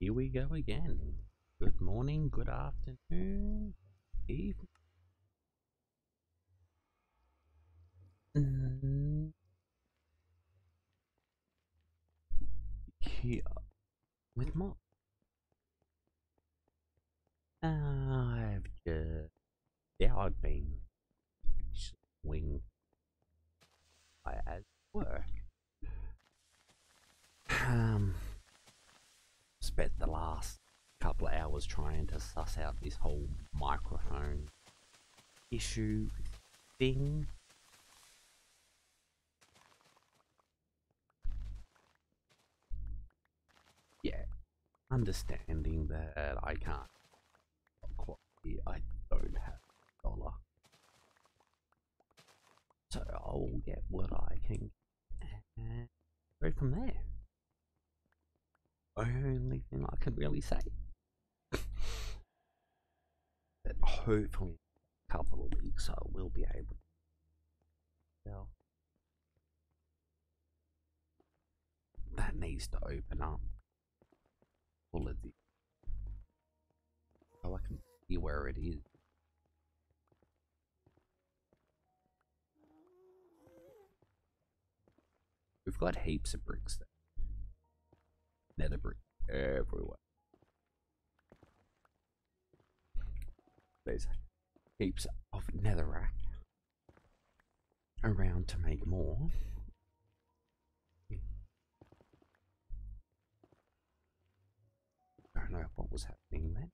Here we go again. Good morning, good afternoon, evening. Mm. Here with Mop. I've just yeah, I've been swing I as work. Um, spent the last couple of hours trying to suss out this whole microphone issue thing. Yeah, understanding that I can't I don't have a dollar. So I'll get what I can and go from there. Only thing I can really say. that hopefully a couple of weeks I will be able to tell. That needs to open up all of the so I can see where it is. We've got heaps of bricks there. Nether brick everywhere. There's heaps of netherrack around to make more. I don't know what was happening then.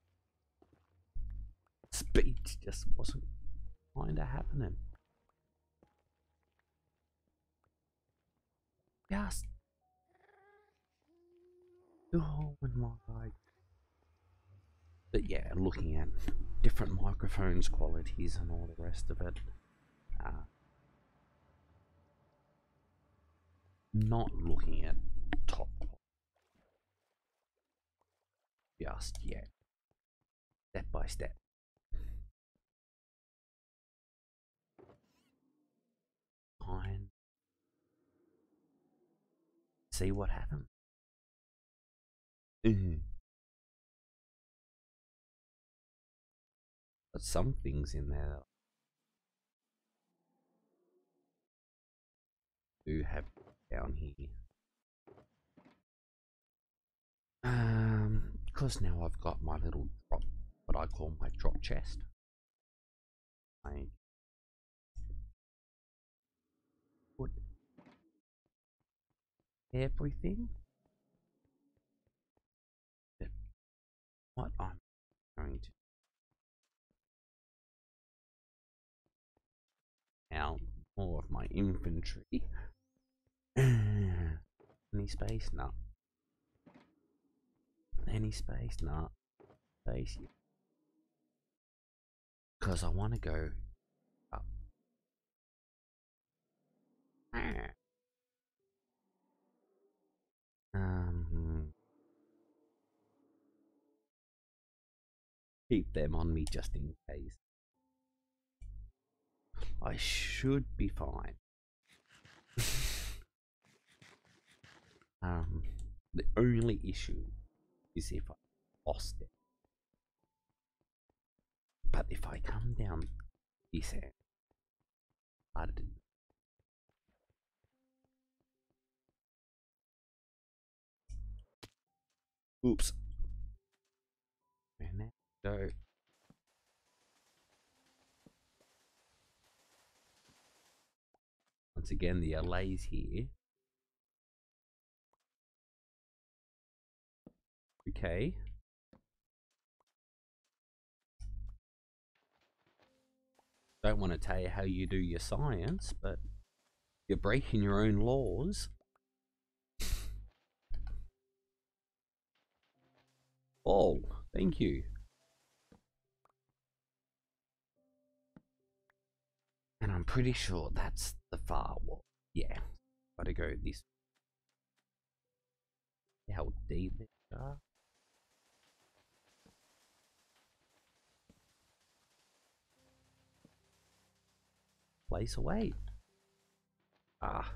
Speed just wasn't kind of happening. Just oh my god. But yeah, looking at different microphones, qualities, and all the rest of it. Uh, not looking at top just yet. Step by step. See what happens. Mm. But some things in there do have down here. Um, because now I've got my little drop, what I call my drop chest. I put everything what I'm going to now more of my inventory. Any space? No. Any space? No. Space. Because I want to go up. Um, keep them on me just in case. I should be fine. um, the only issue is if I lost it. But if I come down this end, I didn't. Oops. Once again, the LA's here. Okay. Don't want to tell you how you do your science, but you're breaking your own laws. Oh, thank you. And I'm pretty sure that's the far wall. Yeah, gotta go this. How deep they are. Place away. Ah.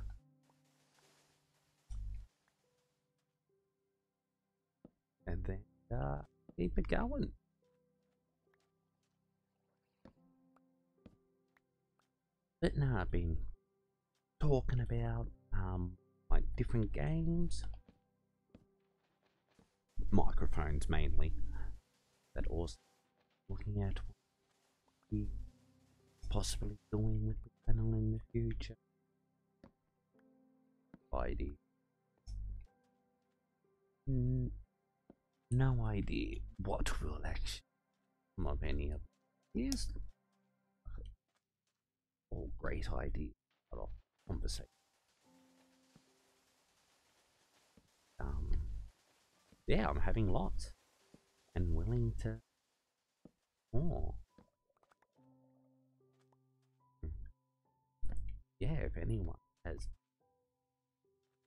and then uh, keep it going. But now I've been talking about um, like different games, microphones mainly, but also looking at what possibly doing with the channel in the future. N- no idea what will actually come of any of these. All great ideas out of conversation. Um, yeah, I'm having lots and willing to more. Yeah, if anyone has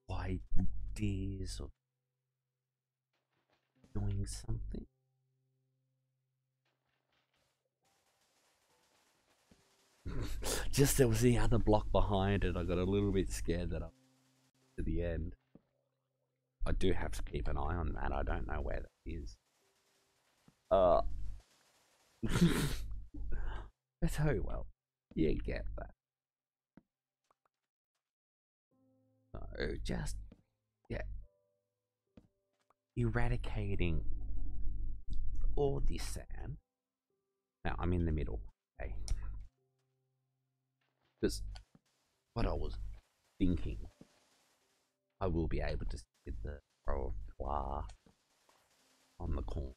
ideas of doing something. Just there was the other block behind it. I got a little bit scared that I to the end. I do have to keep an eye on that. I don't know where that is. Uh, but oh well, you get that. So just yeah, eradicating all this sand. Now I'm in the middle. Okay, because what I was thinking, I will be able to see the row of glass on the corner.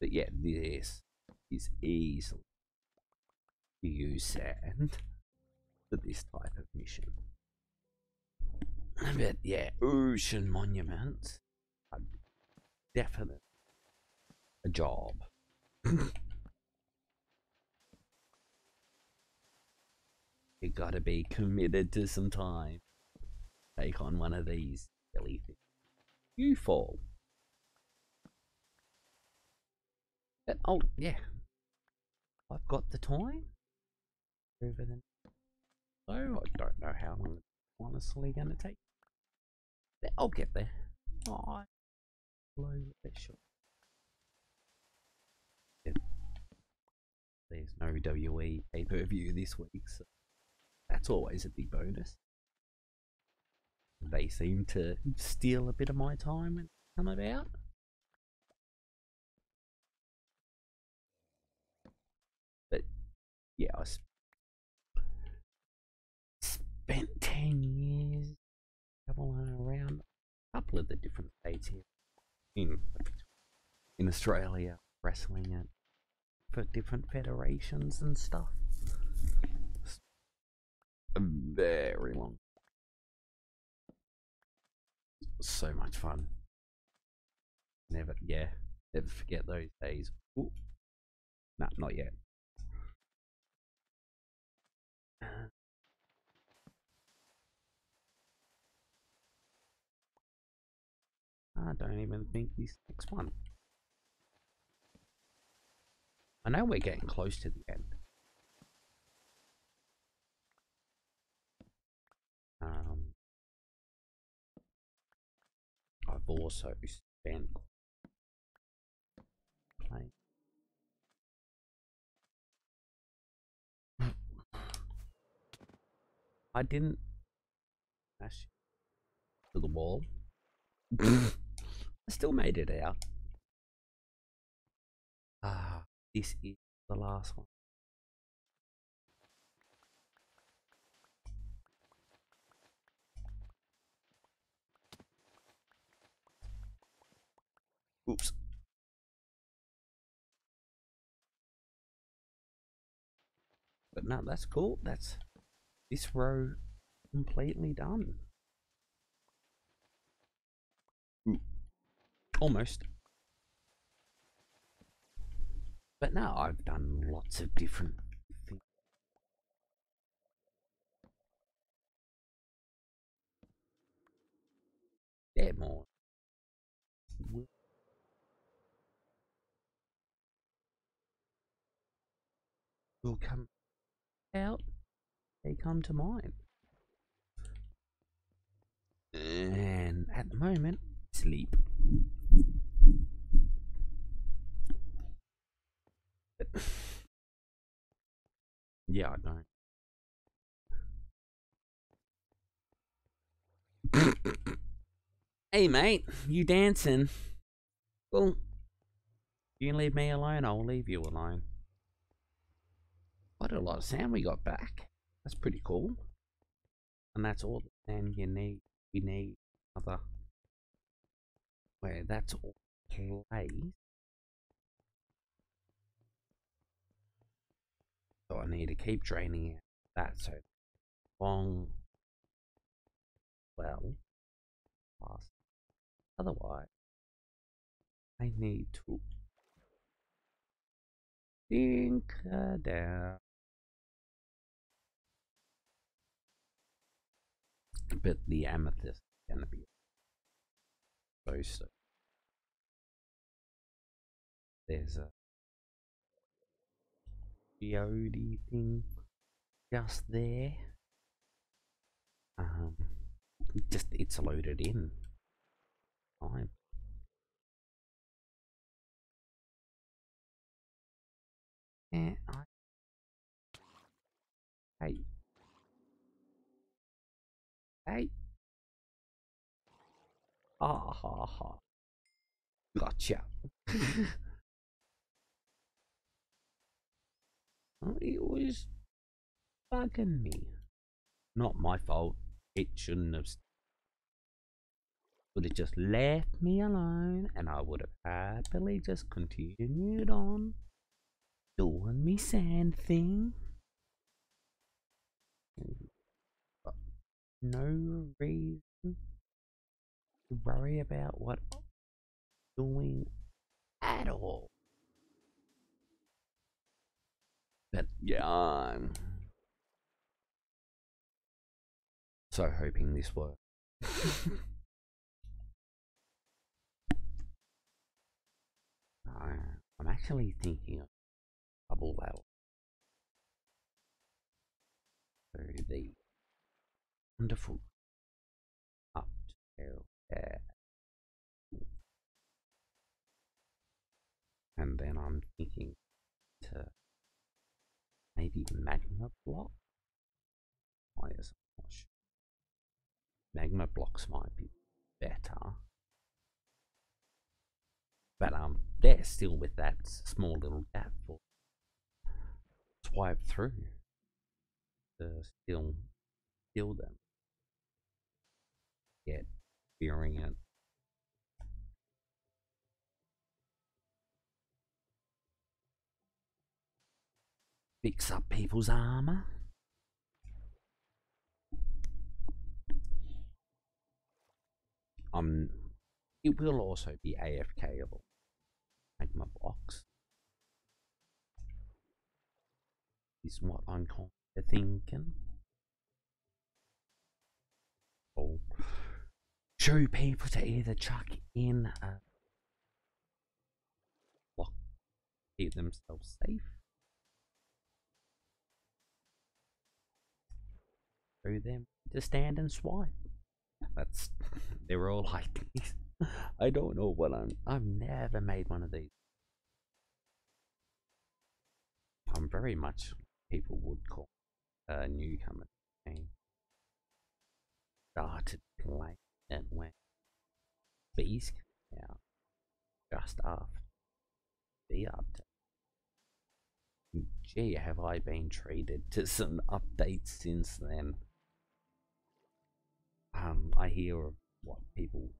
But yeah, this is easily use sand for this type of mission. But yeah, ocean monuments are definitely a job. you gotta be committed to some time. Take on one of these silly things. You fall. But oh yeah. I've got the time. Over the so I don't know how long it's honestly gonna take. But I'll get there. There's no WE pay per view this week, so that's always a big bonus. They seem to steal a bit of my time they come about. But yeah, I spent 10 years traveling around a couple of the different states here in, in Australia, wrestling at for different federations and stuff. Very long. So much fun. Never, yeah, never forget those days. Ooh. Nah, not yet. Uh. I don't even think this next one. I know we're getting close to the end. Um, I've also spent. I didn't smash to the wall. I still made it out. Ah, this is the last one. Oops. But no, that's cool. That's this row completely done. Almost. But now I've done lots of different things. They're more. Will come out, they come to mind. And at the moment. Sleep. yeah, I don't. hey mate, you dancing? Well, you can leave me alone, I'll leave you alone. What a lot of sand we got back. That's pretty cool. And that's all the sand you need. We need other. Where that's all clay. So I need to keep draining out that so long well fast. Otherwise, I need to think down. But the amethyst is gonna be so There's a geode thing just there. Um, just it's loaded in. Fine. Yeah, I. Hey. Hey. Ha ha ha. Gotcha. it was bugging me. Not my fault. It shouldn't have. Would have just left me alone and I would have happily just continued on doing me sand thing. No reason to worry about what I'm doing at all. But yeah, I'm so hoping this works. I'm actually thinking of double level. So the wonderful up to there. And then I'm thinking to maybe magma block. Why is sure? Magma blocks might be better. But um, they're still with that small little gap for swipe through to still kill them. Get it. Fix up people's armor. Um, it will also be AFKable. Make my box. is what I'm kind of thinking. Oh, show people to either chuck in uh, a block, keep themselves safe. Show them to stand and swipe. That's they were all like these. I don't know what I'm. I've never made one of these. I'm very much people would call a newcomer game. Started playing and when bees came out just after the update. Gee, have I been treated to some updates since then? Um, I hear what people,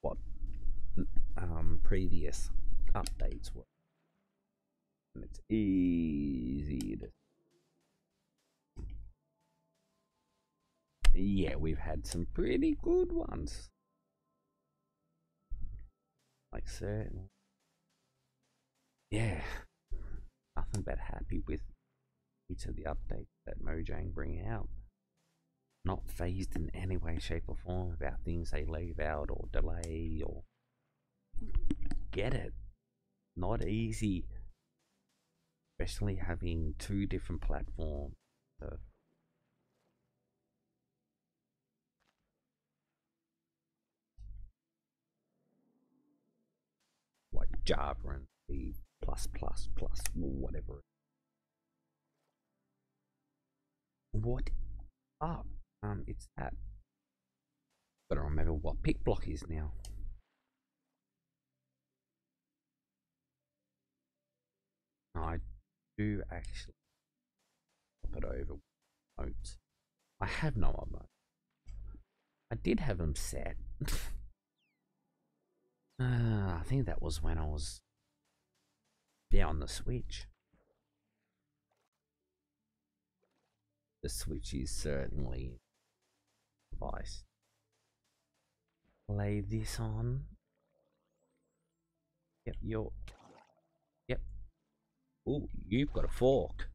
what um previous updates were and it's easy to yeah we've had some pretty good ones. Like certain yeah. Nothing but happy with each of the updates that mojang bring out. Not phased in any way shape or form about things they leave out or delay or get it. Not easy. Especially having two different platforms. Java and the plus plus plus whatever. What? Ah, um, it's that. Gotta remember what pick block is now. I do actually pop it over notes. I have no emotes. I did have them set. uh, I think that was when I was yeah on the Switch. The Switch is certainly device. Lay this on. Yep, you're. Yep. Oh, you've got a fork.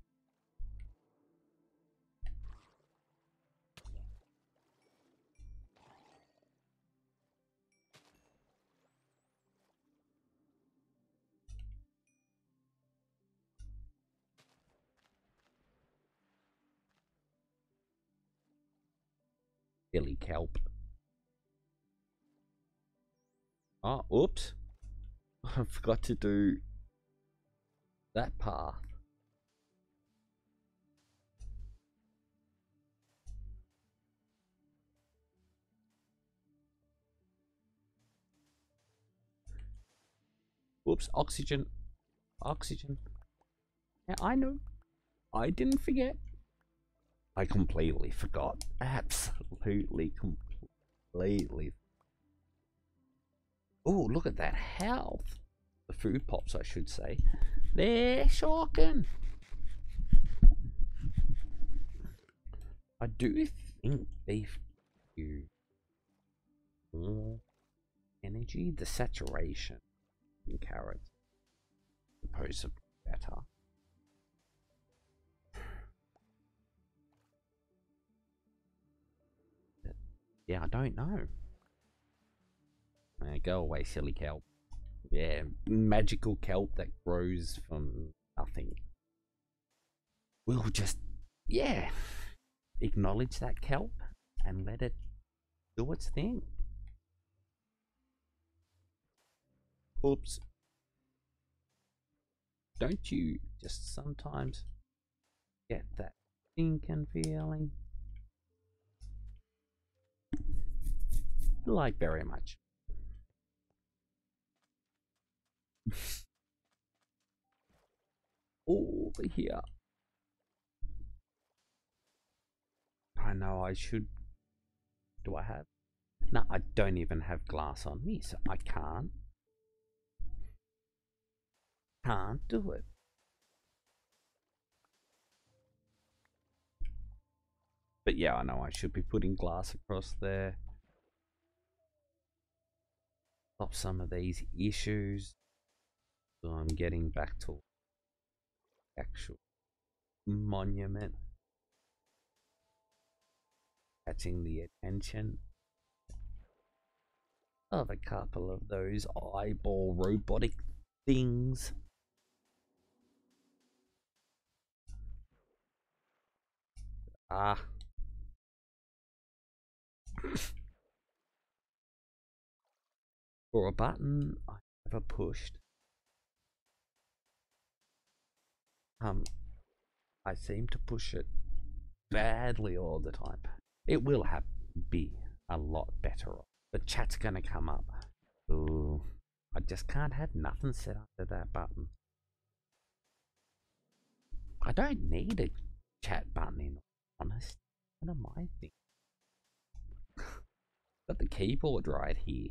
Silly kelp. Oh, oops. I forgot to do that path. Oops, oxygen. Oxygen. Yeah, I know. I didn't forget. I completely forgot. Absolutely, completely. Oh, look at that health. The food pops, I should say. They're shocking. I do think beef you more energy. The saturation in carrots supposedly better. Yeah, I don't know. Uh, go away, silly kelp. Yeah, magical kelp that grows from nothing. We'll just, yeah, acknowledge that kelp and let it do its thing. Oops. Don't you just sometimes get that thinking feeling? Like very much. Over here. I know I should. Do I have? No, I don't even have glass on me, so I can't. Can't do it. But yeah, I know I should be putting glass across there stop some of these issues. So I'm getting back to actual monument. Catching the attention of a couple of those eyeball robotic things. Ah. For a button I never pushed. Um, I seem to push it badly all the time. It will have be a lot better. The chat's gonna come up. Ooh, I just can't have nothing set under that button. I don't need a chat button in honest. What am I thinking? Got the keyboard right here.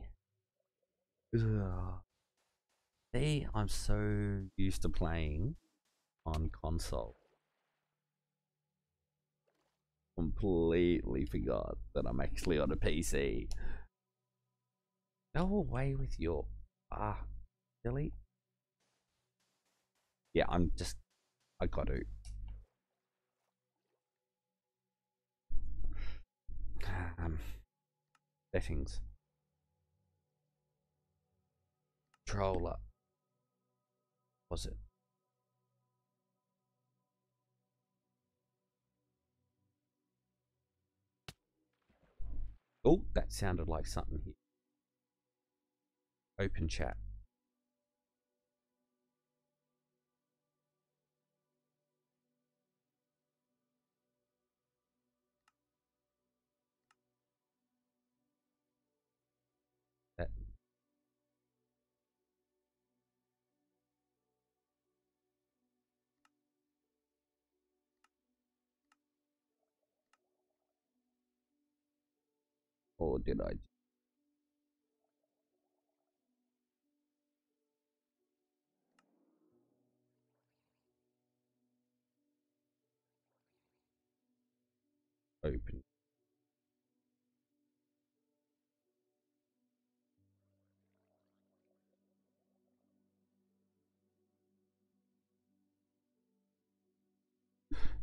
Ugh. See, I'm so used to playing on console. Completely forgot that I'm actually on a PC. Go away with your ah, really? Yeah, I'm just I got to. Um, settings. Controller was it? Oh, that sounded like something here. Open chat.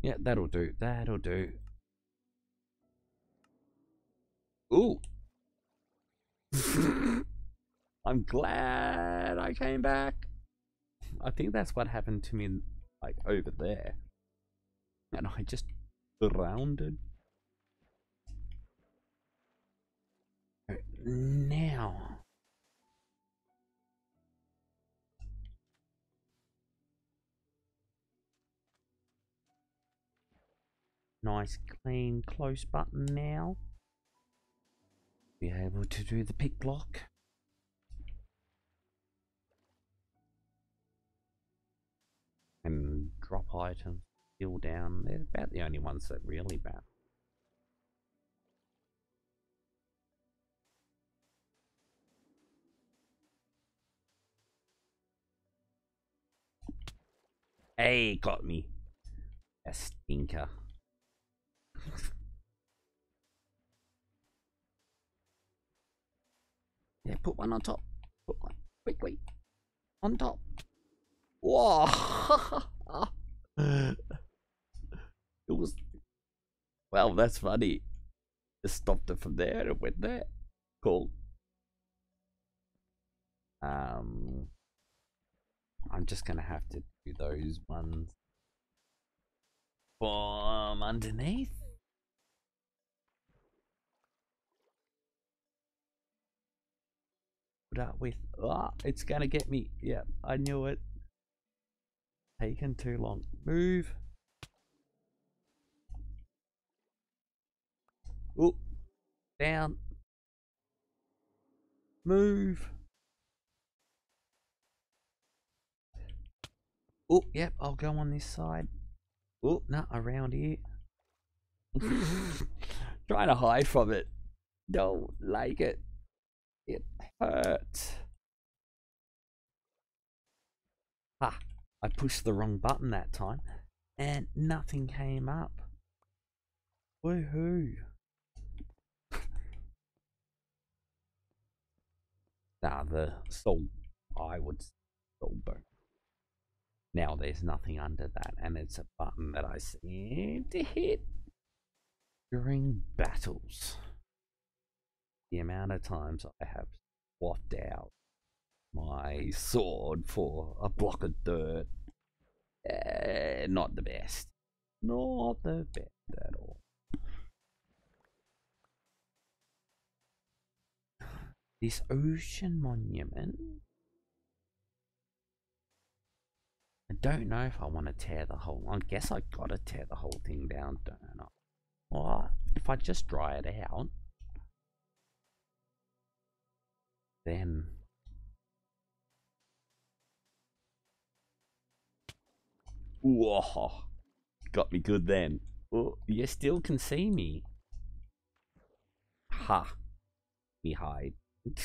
Yeah, that'll do. That'll do. Ooh. I'm glad I came back. I think that's what happened to me, like, over there. And I just rounded. Now. Nice clean close button now. Be able to do the pick block. And drop items still down. They're about the only ones that really matter. Hey, got me. A stinker. yeah, put one on top. Put one quickly on top. Whoa! it was well. That's funny. It stopped it from there and went there. Cool. Um, I'm just gonna have to do those ones from underneath. Up with. Ah, it's gonna get me. Yeah, I knew it. Taken too long. Move. Oh, down. Move. Oh, yep, I'll go on this side. Oh, not around here. Trying to hide from it. Don't like it. It hurts. Ah, I pushed the wrong button that time and nothing came up. Woohoo. now the soul, I would soul bone. Now there's nothing under that and it's a button that I seem to hit during battles. The amount of times I have swapped out my sword for a block of dirt. Eh, not the best. Not the best at all. This ocean monument I don't know if I want to tear the whole. I guess I gotta tear the whole thing down, don't I? Or if I just dry it out, then whoa, got me good then. Oh, you still can see me. Ha, me hide.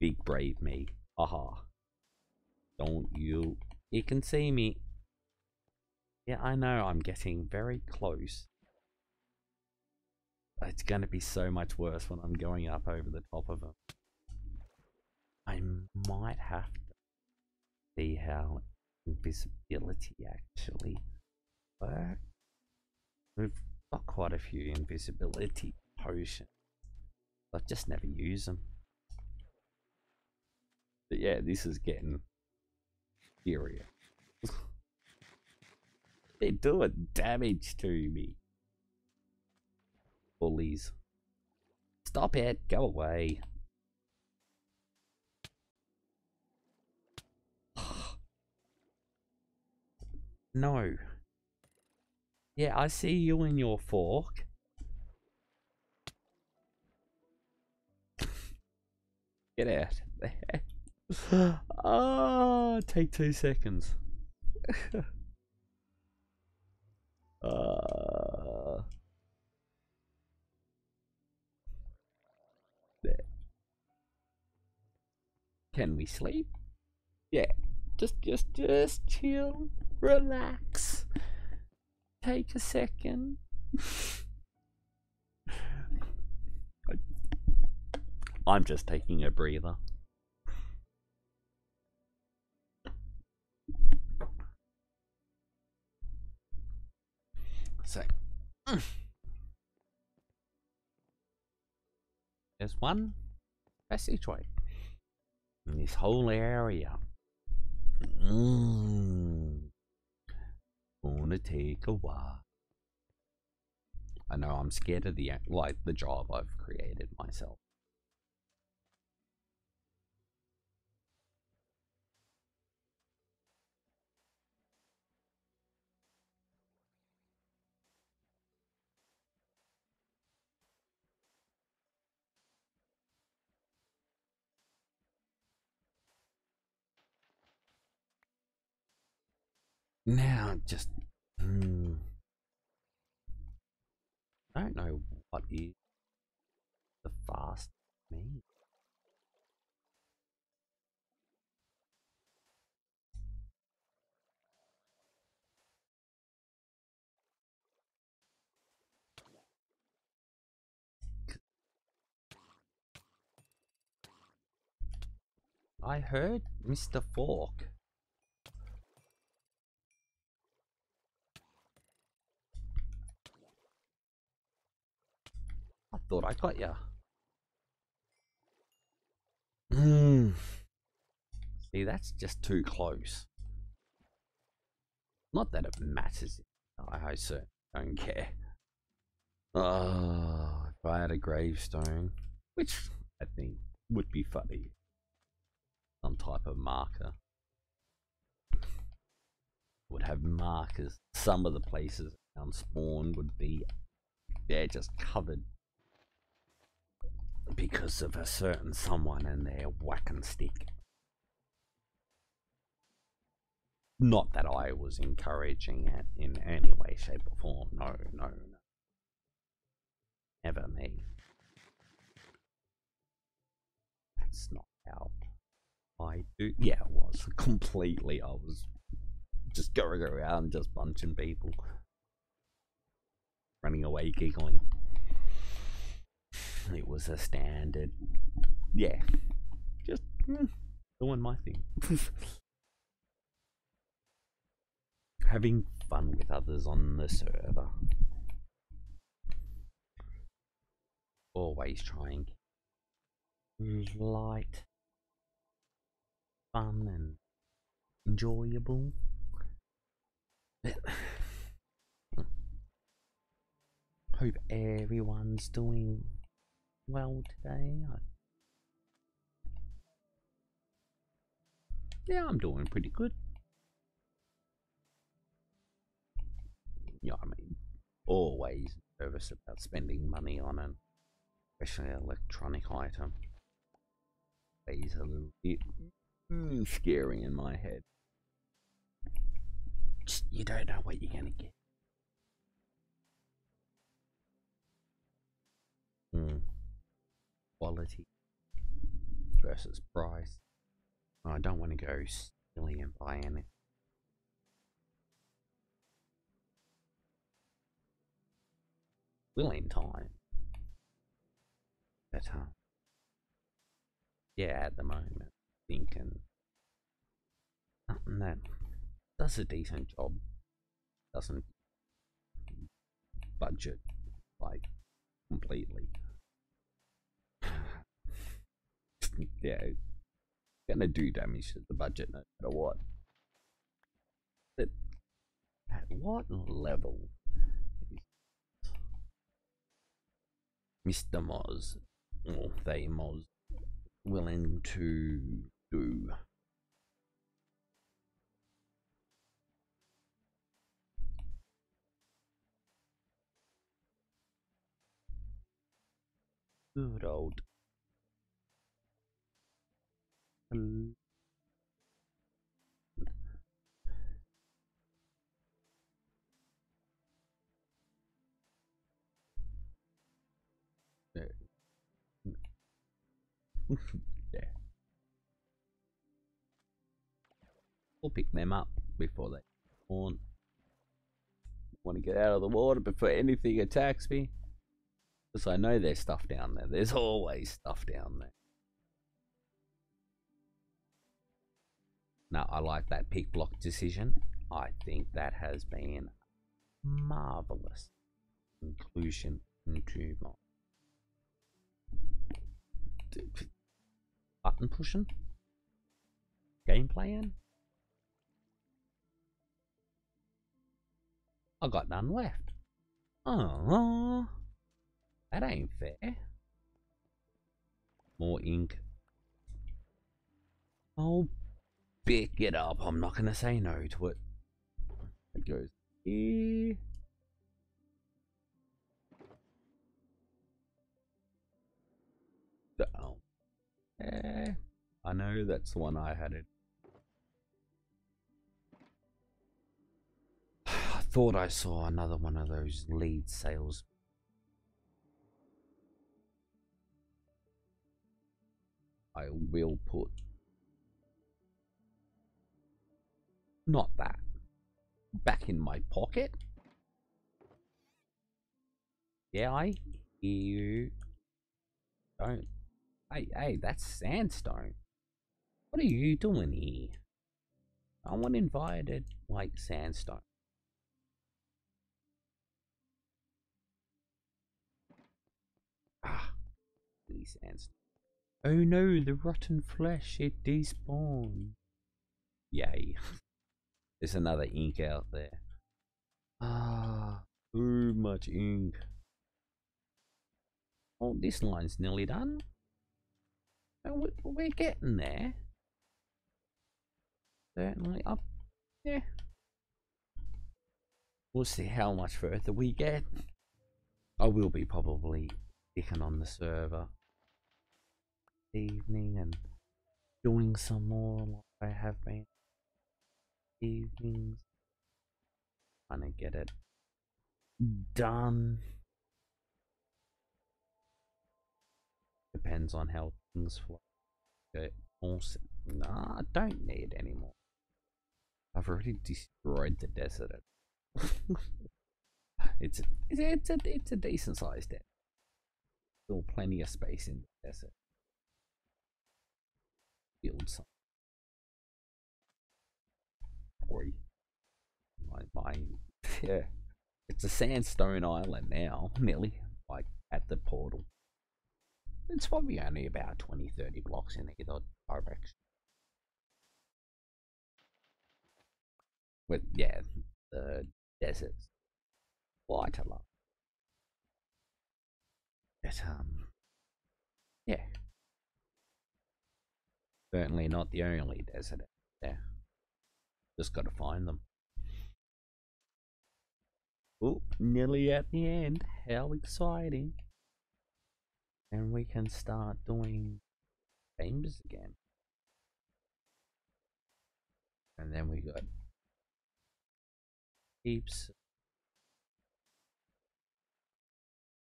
Big brave me. Aha. Don't you. You can see me. Yeah, I know I'm getting very close. It's going to be so much worse when I'm going up over the top of them. I might have to see how invisibility actually works. We've got quite a few invisibility potions. I've just never used them. But yeah, this is getting serious. They're doing damage to me. Bullies. Stop it. Go away. no. Yeah, I see you in your fork. Get out. Ah, oh, take two seconds. uh, Can we sleep? Yeah. Just, just, just chill. Relax. Take a second. I'm just taking a breather. So, there's one passageway in this whole area. Mm. Gonna take a while. I know I'm scared of the like the job I've created myself. Now, just. Hmm. I don't know what is the fast mean. I heard Mr. Fork. Thought I got ya. Hmm. See, that's just too close. Not that it matters. I certainly don't care. Oh, if I had a gravestone, which I think would be funny, some type of marker would have markers. Some of the places around spawn would be, they're just covered because of a certain someone and their whack and stick. Not that I was encouraging it in any way, shape, or form. No, no, no. Never me. That's not how I do. Yeah, it was completely. I was just going around, just punching people, running away, giggling. It was a standard. Yeah, just mm, doing my thing. Having fun with others on the server. Always trying light, fun, and enjoyable. Hope everyone's doing well today. I... Yeah, I'm doing pretty good. Yeah, I mean, always nervous about spending money on an especially electronic item. Always a little bit mm, scary in my head. Just, you don't know what you're gonna get. Quality versus price. I don't want to go silly and buy anything. Will in time. But uh, yeah, at the moment, thinking something that does a decent job, doesn't budget like completely yeah, gonna do damage to the budget no matter what. But at what level is Mr. Moz or they Moz willing to do? Good old Mm. yeah. We'll pick them up before they spawn. Want to get out of the water before anything attacks me. Because I know there's stuff down there. There's always stuff down there. I like that pick block decision. I think that has been marvelous inclusion into my button pushing game playing. I got none left. Oh, that ain't fair. More ink. I'll pick it up. I'm not gonna say no to it. It goes here. Eh, I know that's the one I had it. I thought I saw another one of those lead sales. I will put not that back in my pocket. Yeah, I you. Don't. Hey, hey, that's sandstone. What are you doing here? I want invited like sandstone. Ah, really sandstone. Oh no, the rotten flesh, it despawned. Yay. There's another ink out there. Ah, too much ink. Oh, this line's nearly done. Oh, we're getting there. Certainly up. Yeah. We'll see how much further we get. I will be probably sticking on the server evening and doing some more like I have been evenings. Trying to get it done. Depends on how things flow. Also, nah, I don't need anymore. I've already destroyed the desert. it's a, it's a it's a decent sized desert. Still plenty of space in the desert. Build some. Yeah, it's a sandstone island now, nearly like at the portal. It's probably only about 20 30 blocks in either direction. With, yeah, the deserts. Quite a lot. But, um, yeah. Certainly not the only desert there. Just gotta find them. Oh, nearly at the end. How exciting and we can start doing games again. And then we got heaps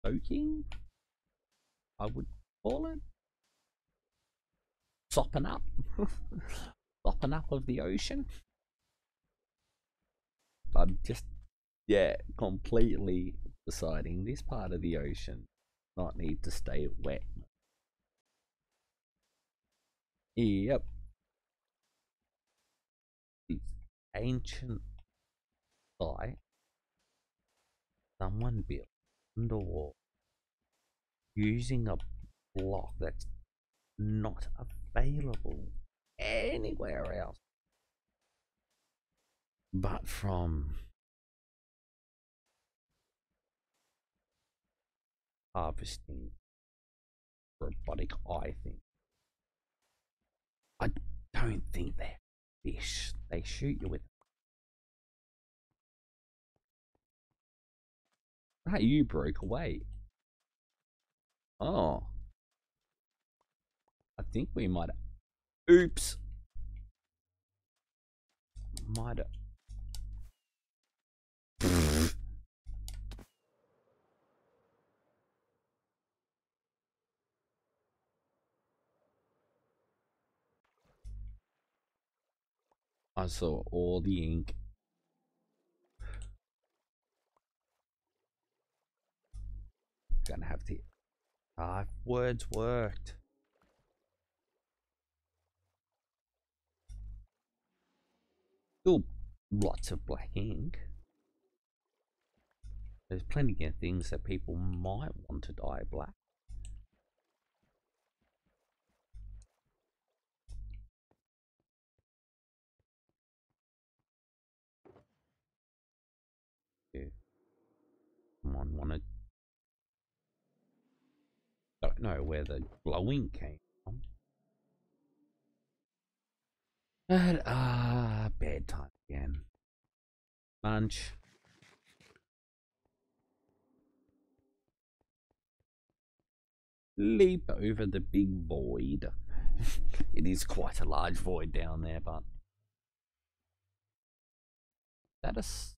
soaking, I would call it. Sopping up. Sopping up of the ocean. I'm just, yeah, completely deciding this part of the ocean not need to stay wet. Yep. This ancient site someone built underwater using a block that's not available anywhere else but from harvesting robotic eye thing. I don't think they're fish. They shoot you with. Hey, you broke away. Oh. I think we might. Oops. Might have. I saw all the ink. Gonna have to. Ah, words worked. Still lots of black ink. There's plenty of things that people might want to dye black. Someone wanted. Don't know where the glowing came from. But ah, bedtime again. Munch. Leap over the big void. it is quite a large void down there, but that is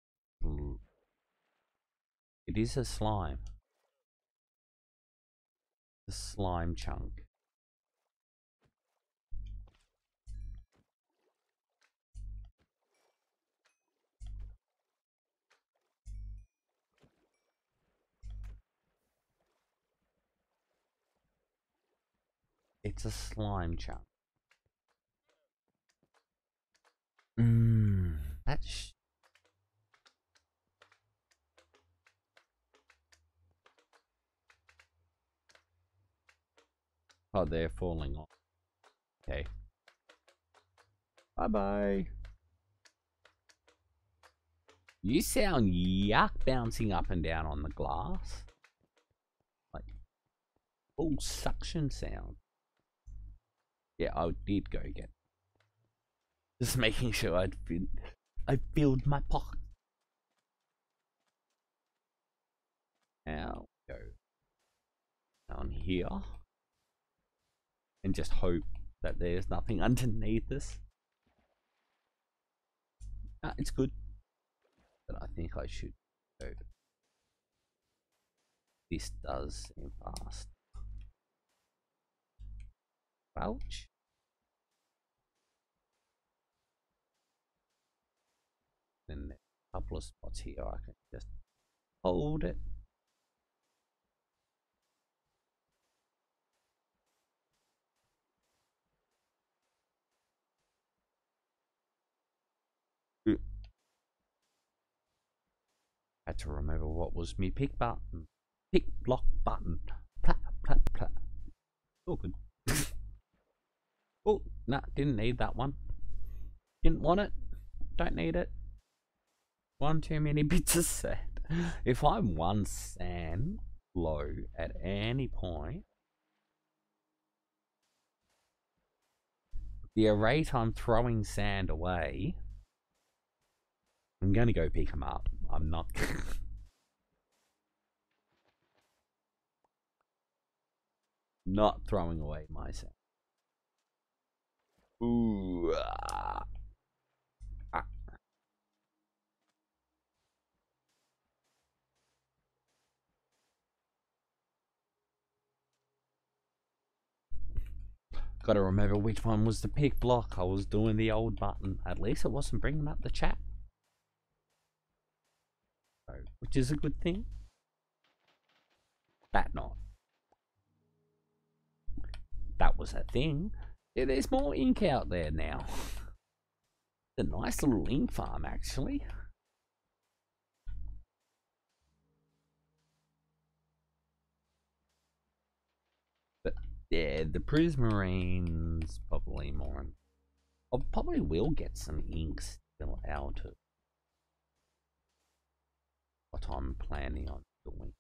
it is a slime. A slime chunk. It's a slime chunk. Mmm, that's Oh, they're falling off. Okay. Bye bye. You sound yuck bouncing up and down on the glass. Like full suction sound. Yeah, I did go again. Just making sure I'd fill, I filled my pocket. Now go down here and just hope that there's nothing underneath this. Uh, it's good, but I think I should go. This does seem fast. Crouch. Then a couple of spots here I can just hold it hmm. Had to remember what was me pick button. Pick block button. Plat, plat, plat. Oh, good. oh, nah, didn't need that one. Didn't want it. Don't need it. One too many bits of sand. If I'm one sand low at any point, the rate I'm throwing sand away, I'm going to go pick them up. I'm not. not throwing away my sand. Ooh. Ah. Gotta remember which one was the pick block. I was doing the old button. At least it wasn't bringing up the chat which is a good thing. That not. That was a thing. Yeah, there's more ink out there now. It's a nice little ink farm, actually. Yeah, the Prismarine's probably more. I probably will get some inks still out of what I'm planning on doing.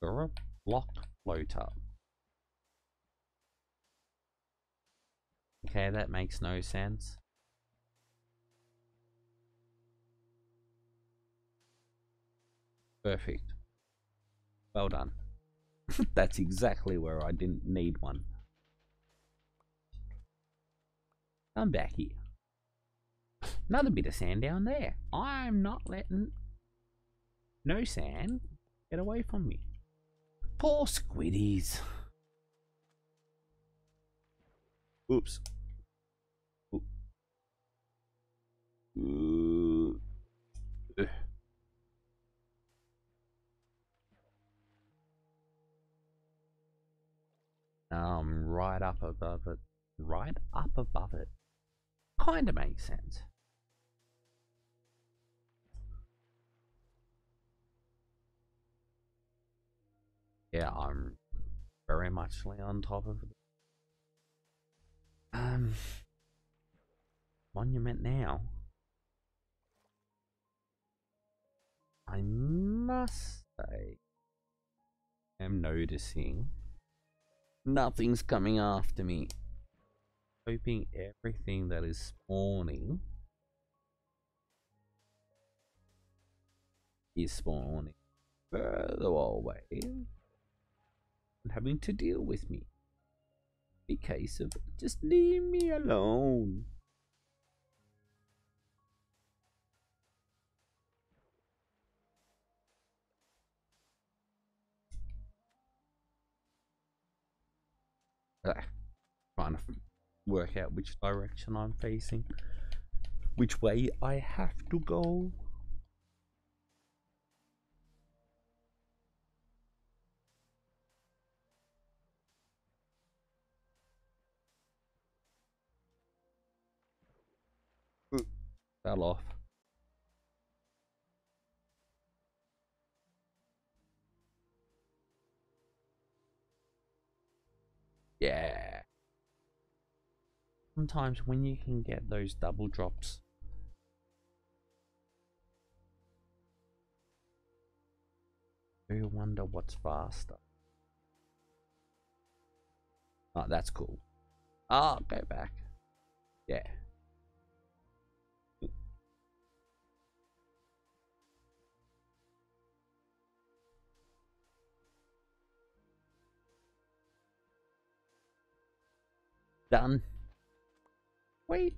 For a block floater. Okay, that makes no sense. Perfect. Well done. That's exactly where I didn't need one. I'm back here. Another bit of sand down there. I'm not letting no sand Get away from me. Poor squiddies. Oops. Oop. Um, right up above it. Right up above it. Kinda makes sense. Yeah, I'm very much on top of it. Um, monument now. I must say, I'm noticing nothing's coming after me. Hoping everything that is spawning is spawning further away and having to deal with me. A case of just leave me alone. Ah, trying to work out which direction I'm facing, which way I have to go. Fell off. Yeah. Sometimes when you can get those double drops do you wonder what's faster. Oh, that's cool. Oh, go back. Yeah. Done. Wait.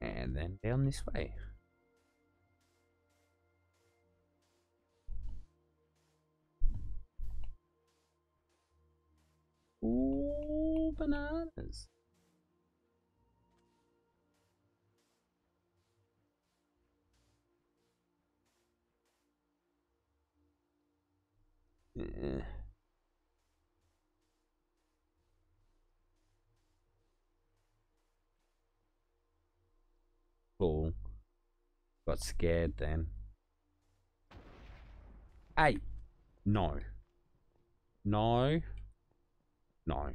And then down this way. Ooh, bananas. Eh. Got scared then. Hey! No. No. No.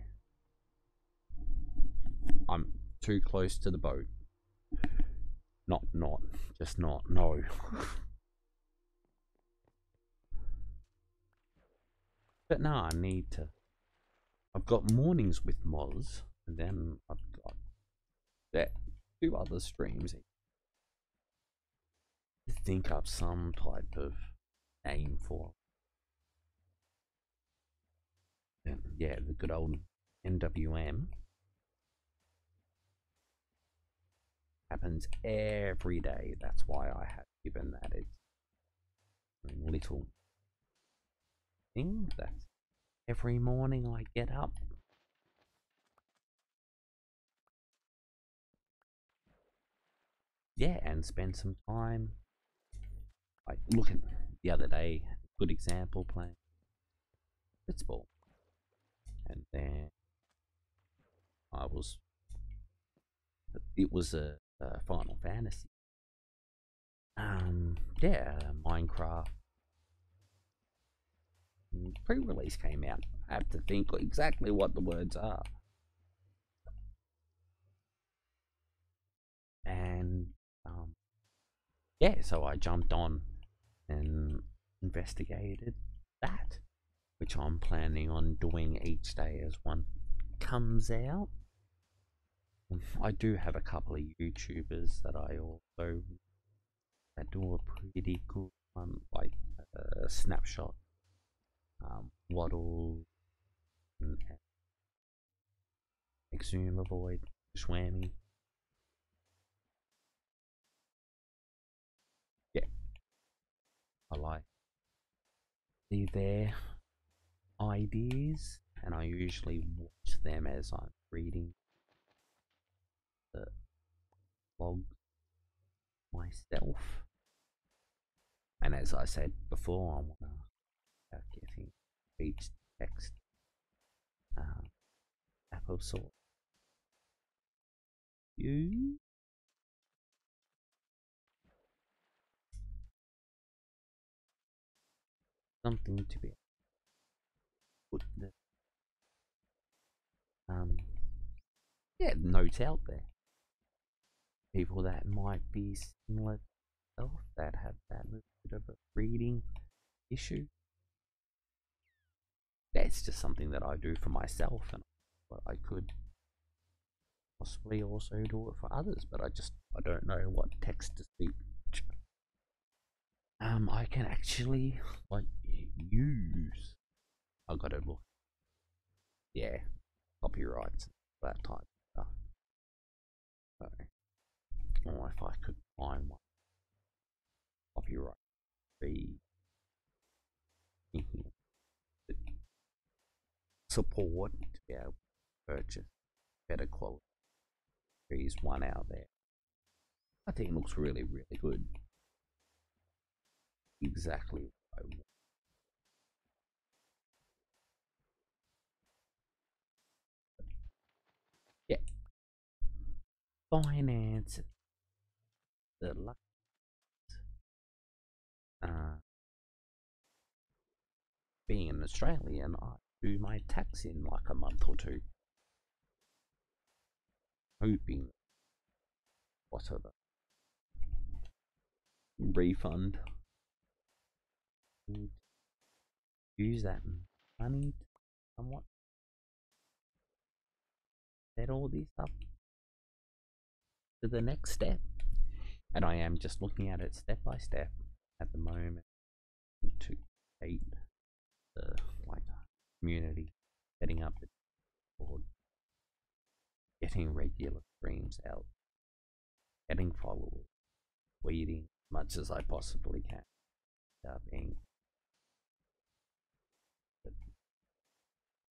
I'm too close to the boat. Not, not. Just not. No. but now I need to. I've got mornings with Moz, and then I've got that two other streams. Think up some type of name for and yeah, the good old NWM happens every day. That's why I have given that its little thing that every morning I get up. Yeah, and spend some time. Like, look at the other day, good example playing Blitzball and then I was it was a, a Final Fantasy. Um, yeah, Minecraft pre-release came out. I have to think exactly what the words are. And um, yeah, so I jumped on and investigated that which I'm planning on doing each day as one comes out. I do have a couple of YouTubers that I also that do a pretty good one, like uh, Snapshot, um, Waddle, Xisumavoid, Swammy. I like see their ideas, and I usually watch them as I'm reading the blog myself. And as I said before, I want to getting speech text um, Apple sort. You something to be put the um yeah notes out there. People that might be similar to yourself that have that little bit of a reading issue. That's just something that I do for myself and I could possibly also do it for others but I just I don't know what text to speech um I can actually like use I gotta look. Yeah copyrights that type of stuff. So or if I could find one. Copyright free support to be able to purchase better quality. There is one out there. I think it looks really really good exactly. What I want yeah. Finance. The luck uh, being an Australian I do my tax in like a month or two. Hoping whatever. Refund would use that money to somewhat? Set all this up to the next step? And I am just looking at it step by step at the moment to create the like community setting up the board getting regular streams out getting followers tweeting as much as I possibly can without being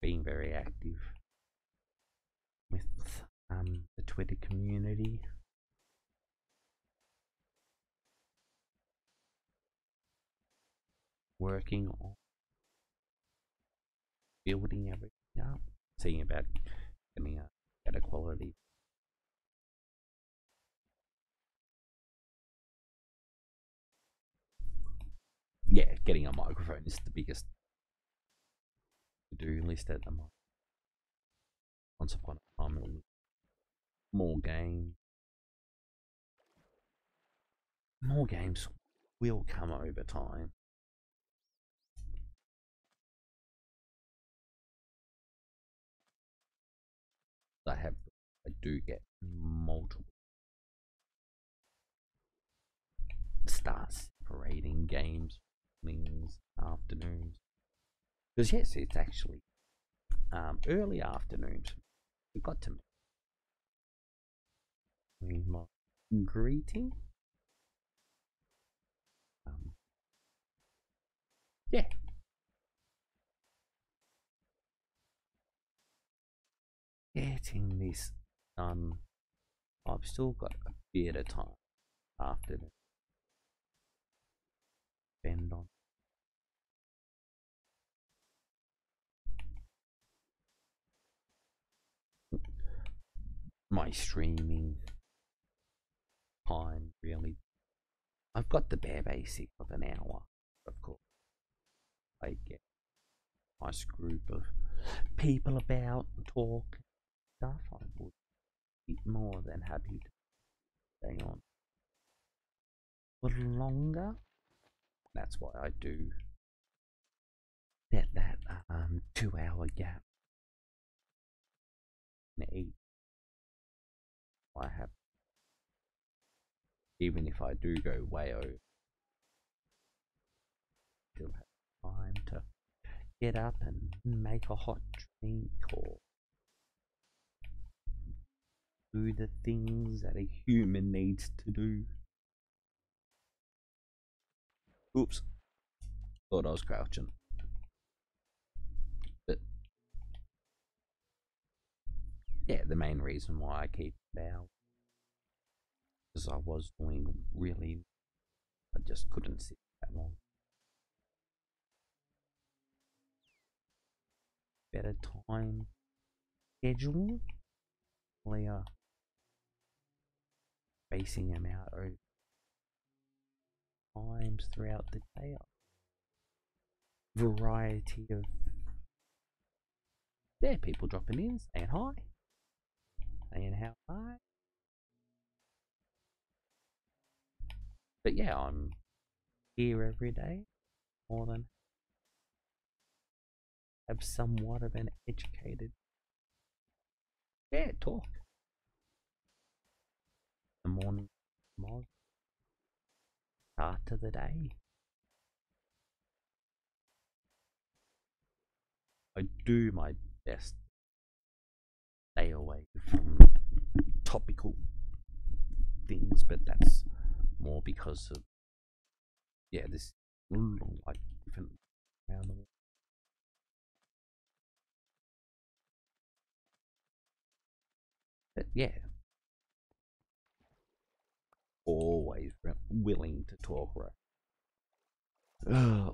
being very active with um, the Twitter community. Working on building everything up, seeing about getting a better quality yeah, getting a microphone is the biggest do list at the moment. Once upon a time, more games. More games will come over time. I have, I do get multiple start separating games mornings, afternoons. Because yes, it's actually um, early afternoons. We got to my greeting. Um, yeah. Getting this done. I've still got a bit of time after the spend on my streaming time really. I've got the bare basic of an hour of course. I get a nice group of people about and talk stuff. I would be more than happy to stay on little longer. That's why I do set that um, two hour gap. Eight I have. Even if I do go way over still have time to get up and make a hot drink or do the things that a human needs to do. Oops, Thought I was crouching. But yeah, the main reason why I keep it because I was doing really, I just couldn't sit that long. Better time schedule. Are spacing them out over times throughout the day. Variety of yeah, people dropping in, saying hi, saying how hi. But yeah, I'm here every day, more than have somewhat of an educated yeah talk. The morning mod start to the day. I do my best stay away from topical things, but that's more because of yeah, this like different around the. But yeah, always willing to talk right.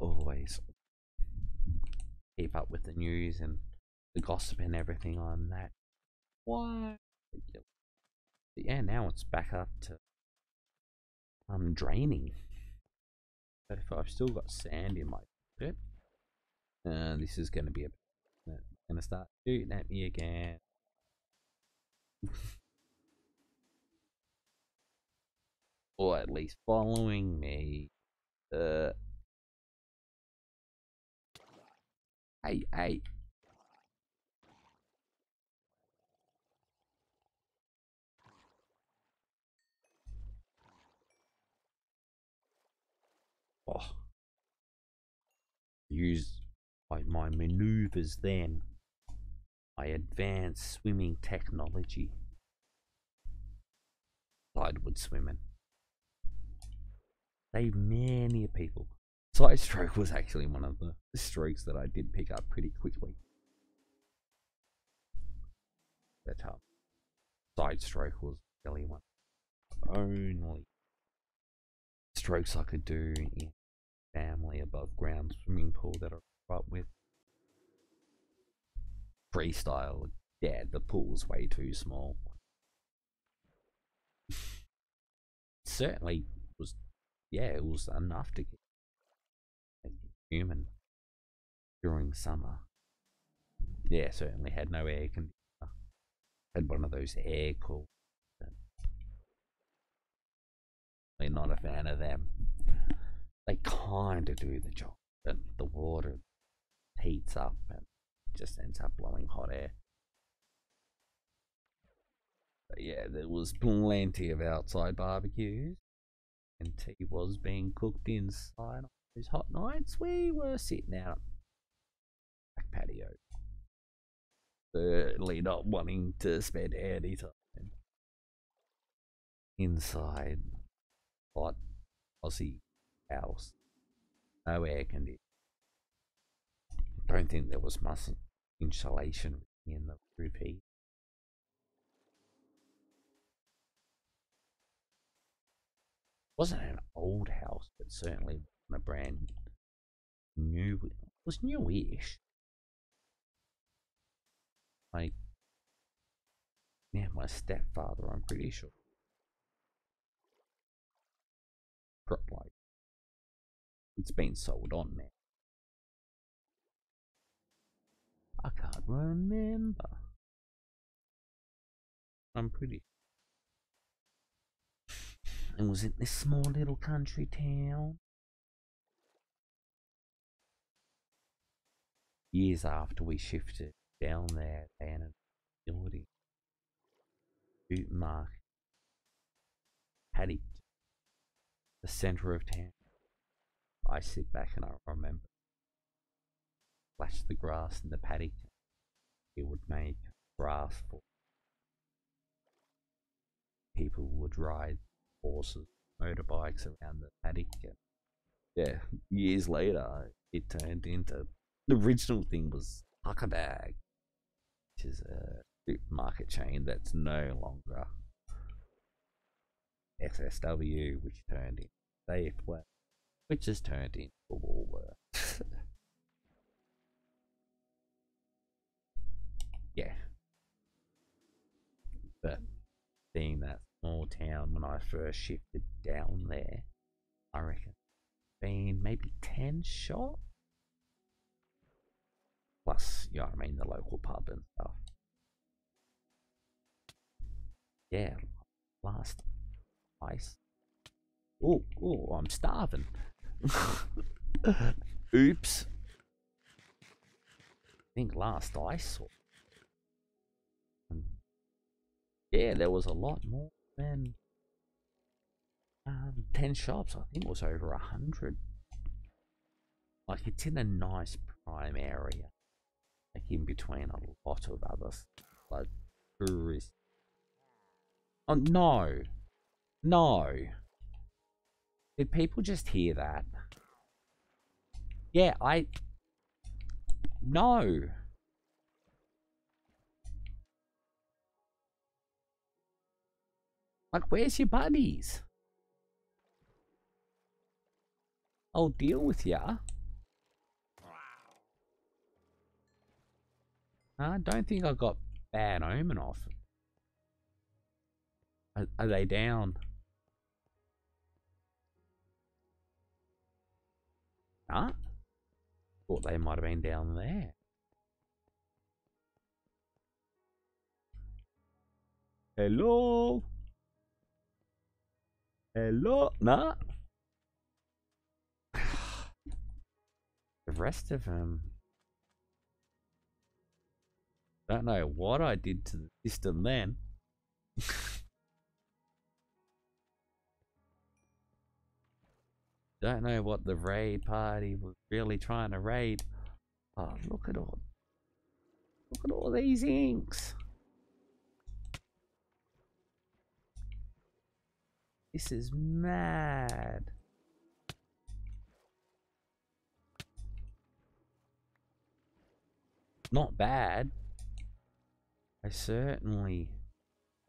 always keep up with the news and the gossip and everything on that. Why? Yeah, now it's back up to um draining. But if I've still got sand in my pit, uh, this is going to be a going to start shooting at me again. or at least following me. Uh, hey, hey. Oh. Use my, my maneuvers then. My advanced swimming technology. Sideward swimming saved many people. Side stroke was actually one of the strokes that I did pick up pretty quickly. But um, side stroke was really one only strokes I could do in family above ground swimming pool that I grew up with. Freestyle, yeah, the pool was way too small. Certainly was yeah, it was enough to get human during summer. Yeah, certainly had no air conditioner. Had one of those air coolers. Not a fan of them. They kind of do the job, but the water heats up and just ends up blowing hot air. But yeah, there was plenty of outside barbecues and tea was being cooked inside on those hot nights, we were sitting out back patio. Certainly not wanting to spend any time inside hot Aussie house. No air conditioning. Don't think there was much insulation in the roof heat. wasn't an old house, but certainly a brand new. It was newish. Like, yeah, my stepfather, I'm pretty sure. Like, it's been sold on now. I can't remember. I'm pretty and was in this small little country town. Years after we shifted down there, and a building, boot mark, Paddington, the centre of town. I sit back and I remember. Flash the grass in the paddock. It would make grass for people would ride horses, motorbikes around the paddock. And yeah, years later, it turned into the original thing was Huckabag, which is a market chain that's no longer SSW, which turned into Safeway, which has turned into Woolworths. yeah. But being that small town when I first shifted down there, I reckon been maybe 10 shots. Plus, you know what I mean, the local pub and stuff. Yeah, last Oh, oh, I'm starving. Oops. I think last I saw. Yeah, there was a lot more than um, 10 shops. I think it was over a 100. Like, it's in a nice prime area. Like, in between a lot of other like tourists. Oh, no. No. Did people just hear that? Yeah, I... No. Like, where's your buddies? I'll deal with ya. I don't think I got bad omen off. Are, are they down? Huh? Thought they might have been down there. Hello? Hello? Nah? the rest of them... Don't know what I did to the system then. Don't know what the raid party was really trying to raid. Oh, look at all. Look at all these inks. This is mad. Not bad. I certainly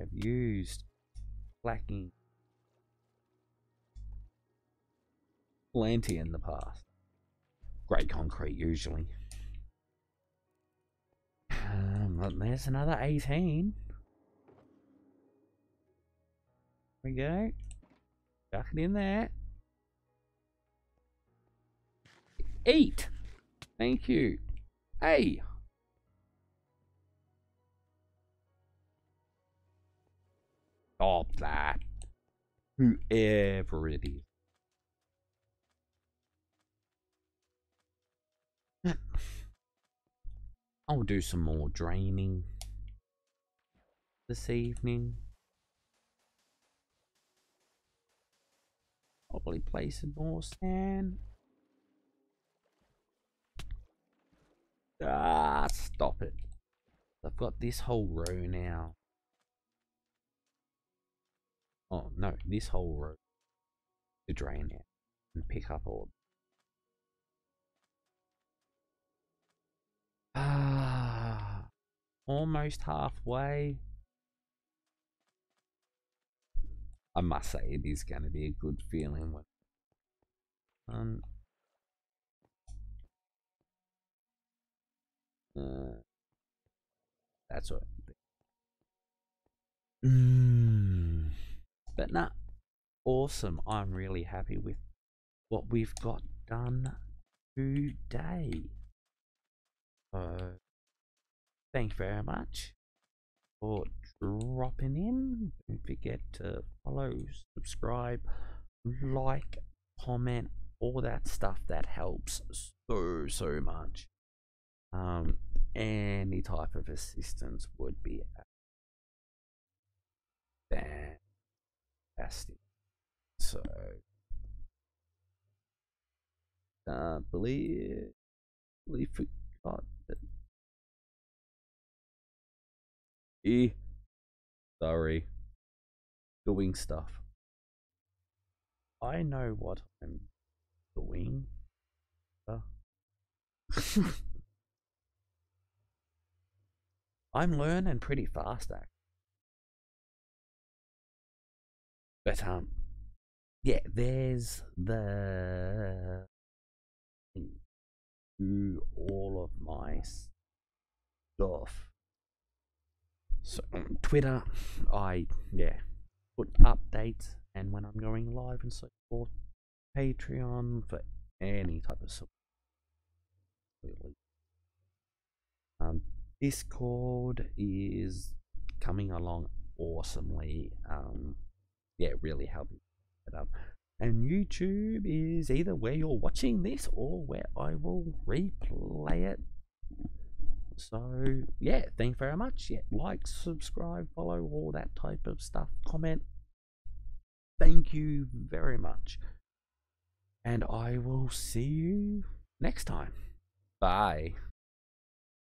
have used blacking plenty in the past. Great concrete usually. Um, there's another 18. There we go. Chuck it in there. Eat. Thank you. Hey. Stop that. Whoever it is. I'll do some more draining this evening. Probably place some more sand. Ah, stop it. I've got this whole row now. Oh, no, this whole row to drain out and pick up all. Ah, almost halfway. I must say, it is going to be a good feeling when. Um, uh, that's what. Mm. But nah, awesome. I'm really happy with what we've got done today. So, thank you very much for dropping in. Don't forget to follow, subscribe, like, comment, all that stuff that helps so so much. Um, any type of assistance would be fantastic. So, can't believe, believe forgot E, sorry, doing stuff. I know what I'm doing. Uh. I'm learning pretty fast, actually. But um, yeah, there's the to all of my stuff. So on Twitter, I yeah put updates and when I'm going live and so forth. Patreon for any type of support. Um, Discord is coming along awesomely. Um, yeah, really helping it up. And YouTube is either where you're watching this or where I will replay it. So yeah, thank you very much. Yeah, like, subscribe, follow, all that type of stuff. Comment. Thank you very much. And I will see you next time. Bye.